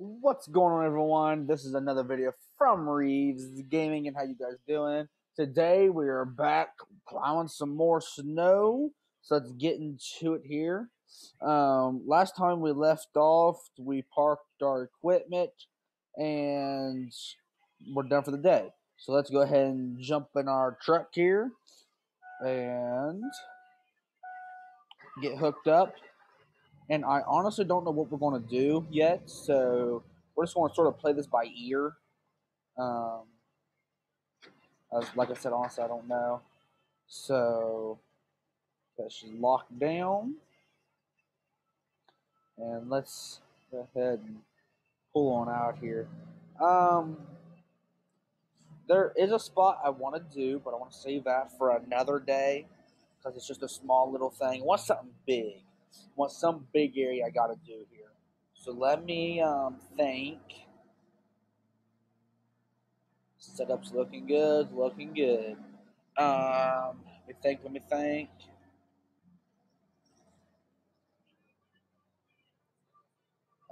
What's going on, everyone? This is another video from Reeves Gaming, and how you guys doing? Today we are back plowing some more snow, so let's get into it here. Um, last time we left off, we parked our equipment, and we're done for the day. So let's go ahead and jump in our truck here, and get hooked up and I honestly don't know what we're going to do yet. So we're just going to sort of play this by ear. Um, as, like I said, honestly, I don't know. So okay, she's locked down, and let's go ahead and pull on out here. Um, there is a spot I want to do, but I want to save that for another day because it's just a small little thing. I want something big want some big area I got to do here. So let me um, think. Setup's looking good, looking good. Um, let me think, let me think.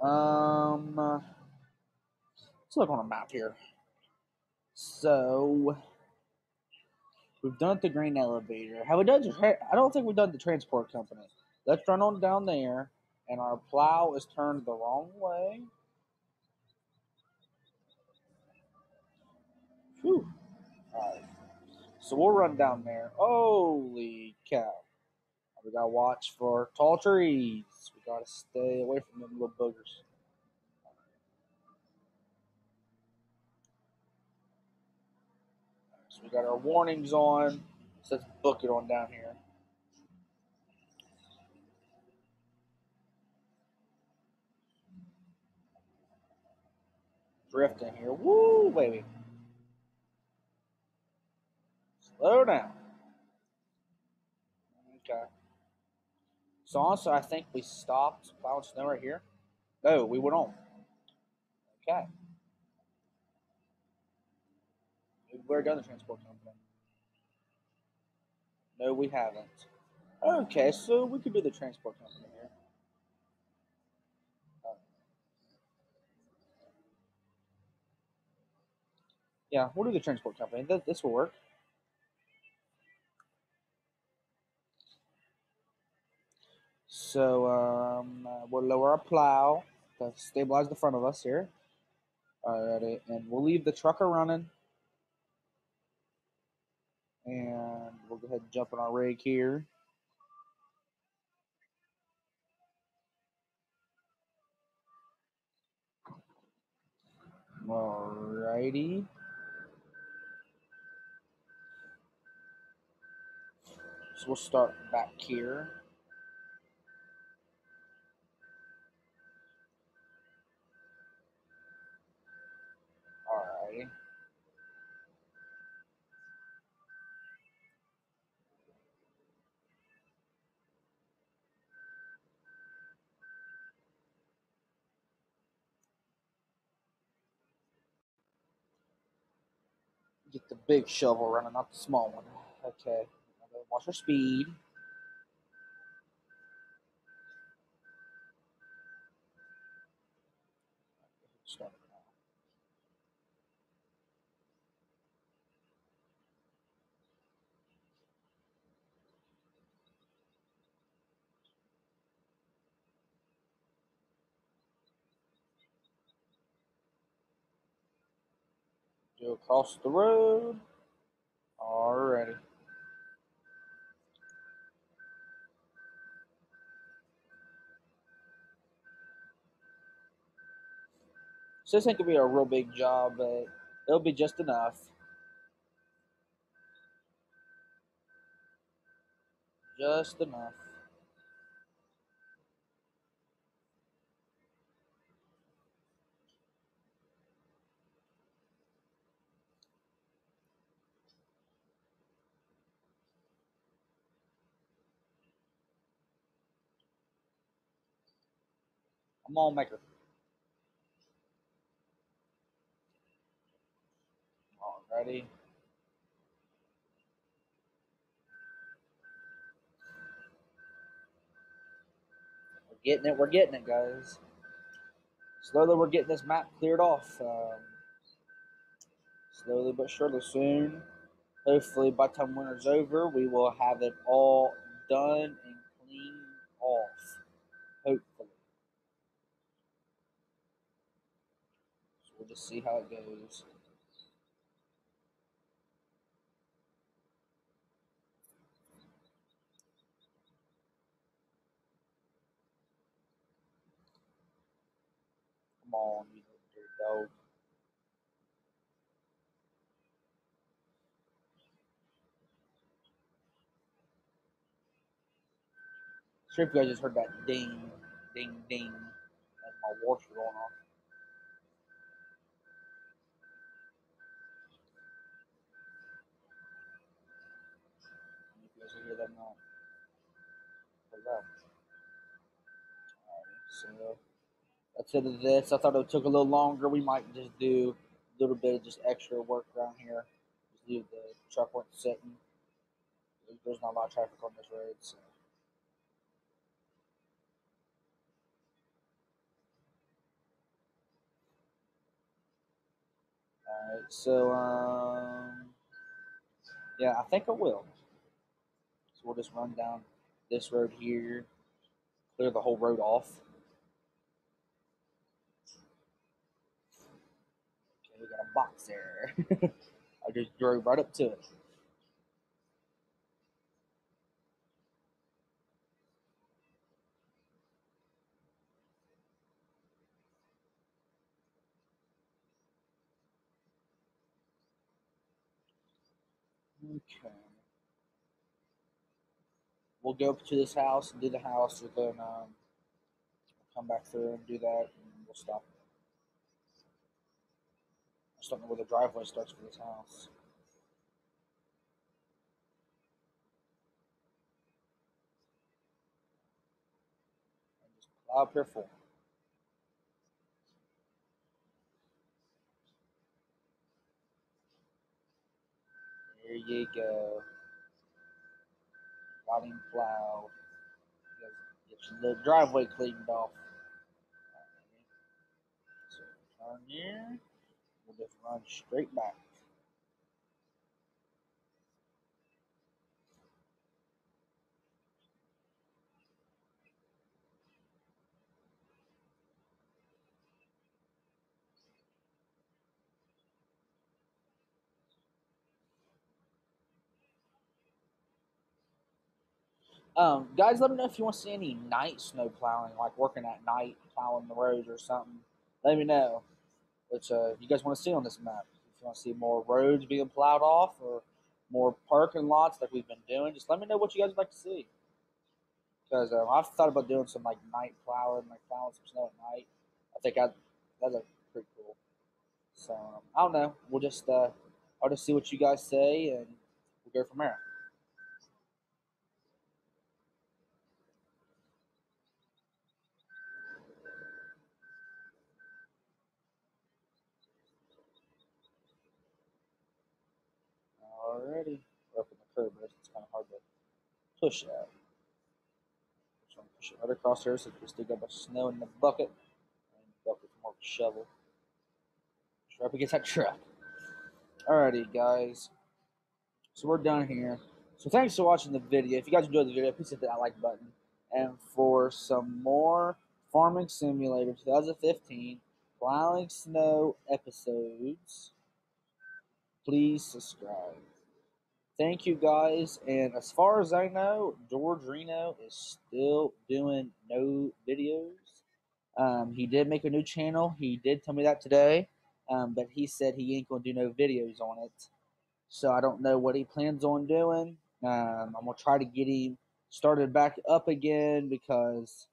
Um, let's look on a map here. So, we've done the green elevator. Have we done? I don't think we've done the transport company. Let's run on down there, and our plow is turned the wrong way. Whew. Alright. So we'll run down there. Holy cow. We gotta watch for tall trees. We gotta stay away from them little boogers. So we got our warnings on. Let's book it on down here. Drifting here. Woo, baby. Slow down. Okay. So also, I think we stopped plowing snow right here. No, we went on. Okay. We're done the transport company. No, we haven't. Okay, so we could do the transport company here. Yeah, we'll do the transport company. This will work. So um, we'll lower our plow to stabilize the front of us here. Alrighty, and we'll leave the trucker running. And we'll go ahead and jump on our rig here. Alrighty. So we'll start back here. Get the big shovel running, not the small one. Okay. Watch her speed. Across the road. Alrighty. So this ain't gonna be a real big job, but it'll be just enough. Just enough. Come on, maker. Ready? We're getting it. We're getting it, guys. slowly we're getting this map cleared off. Um, slowly but surely soon. Hopefully by the time winter's over, we will have it all done and cleaned off. Hopefully. So we'll just see how it goes. On, dog. Sure if you guys just heard that ding, ding, ding as my washer going off. You guys can hear that now. Hello. Alright, so of this. I thought it took a little longer. We might just do a little bit of just extra work around here. Just leave the truck it's sitting. There's not a lot of traffic on this road, so. Alright, so um yeah, I think I will. So we'll just run down this road here, clear the whole road off. Okay, we got a box there. I just drove right up to it. Okay. We'll go up to this house and do the house, and then um, come back through and do that, and we'll stop. Just don't know where the driveway starts for this house. And just plow up here full. There you go. Riding plow. Get your little driveway cleaned off. So turn here. We'll just run straight back. Um, guys, let me know if you want to see any night snow plowing, like working at night, plowing the roads or something. Let me know. Which uh, you guys want to see on this map. If you want to see more roads being plowed off or more parking lots like we've been doing, just let me know what you guys would like to see. Because um, I've thought about doing some like night plowing, like plowing some snow at night. I think I that's like, pretty cool. So um, I don't know. We'll just uh, I'll just see what you guys say and we'll go from there. Alrighty. We're up in the curb, but it's kind of hard to push that. So I'm push it right across so we still got the snow in the bucket. And the bucket's more of a shovel. Right up against that truck. Alrighty, guys. So we're done here. So thanks for watching the video. If you guys enjoyed the video, please hit that like button. And for some more Farming Simulator 2015 plowing snow episodes, please subscribe. Thank you guys. And as far as I know, George Reno is still doing no videos. Um, he did make a new channel. He did tell me that today. Um, but he said he ain't gonna do no videos on it. So I don't know what he plans on doing. Um, I'm gonna try to get him started back up again because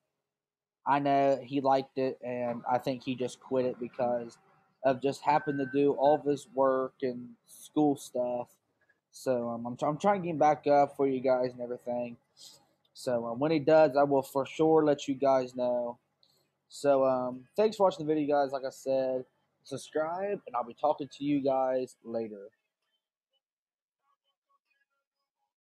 I know he liked it, and I think he just quit it because of just having to do all of his work and school stuff. So um, I'm, I'm trying to get back up for you guys and everything. So um, when he does, I will for sure let you guys know. So um, thanks for watching the video, guys. Like I said, subscribe, and I'll be talking to you guys later.